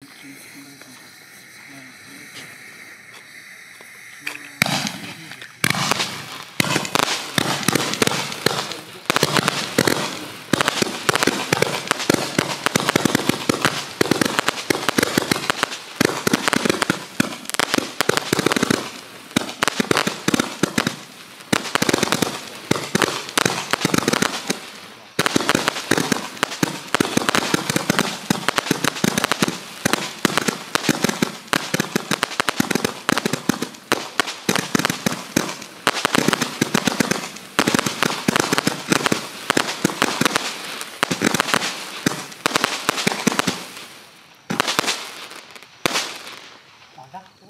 Thank you. tá?